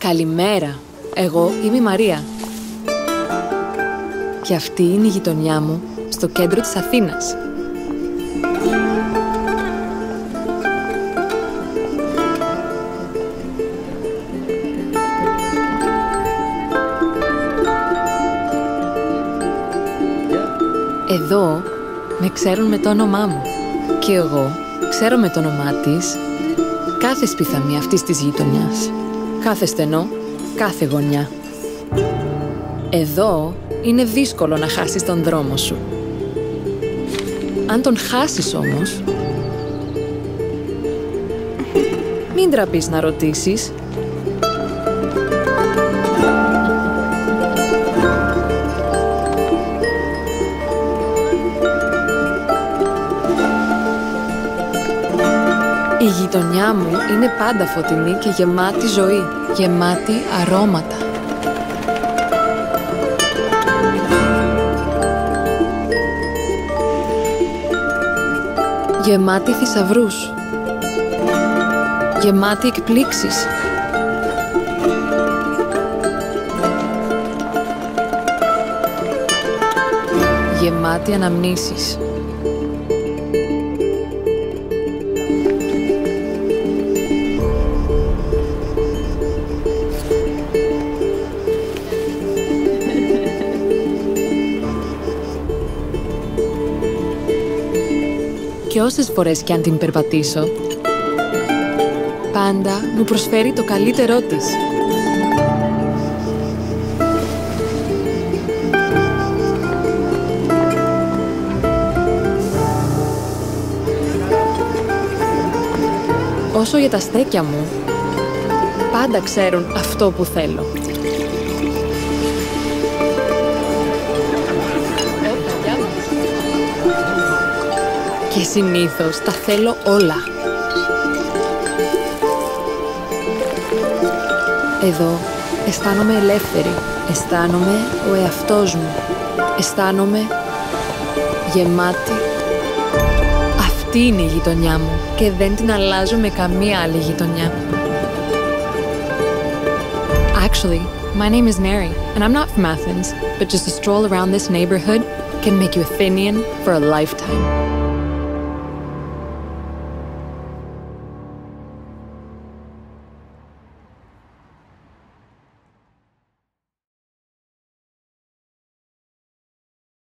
Καλημέρα. Εγώ είμαι η Μαρία. Και αυτή είναι η γειτονιά μου στο κέντρο της Αθήνας. Εδώ με ξέρουν με το όνομά μου και εγώ ξέρω με το όνομά της κάθε σπιθαμί αυτής της γειτονιάς, κάθε στενό, κάθε γωνιά. Εδώ είναι δύσκολο να χάσεις τον δρόμο σου. Αν τον χάσεις όμως, μην τραπείς να ρωτήσεις. Γειτονιά μου είναι πάντα φωτεινή και γεμάτη ζωή, γεμάτη αρώματα. Γεμάτη θησαυρούς. Γεμάτη εκπλήξεις. Γεμάτη αναμνήσεις. Και όσες φορές κι αν την περπατήσω, πάντα μου προσφέρει το καλύτερό της. Όσο για τα στέκια μου, πάντα ξέρουν αυτό που θέλω. Και συνήθως τα θέλω όλα. Εδώ αισθάνομαι ελεύθερη. Αισθάνομαι ο εαυτός μου. Αισθάνομαι γεμάτη. Αυτή είναι η γειτονιά μου και δεν την αλλάζω με καμία άλλη γειτονιά. Actually, my name is Neri, and I'm not from Athens, but just a stroll around this neighborhood can make you Athenian for a lifetime.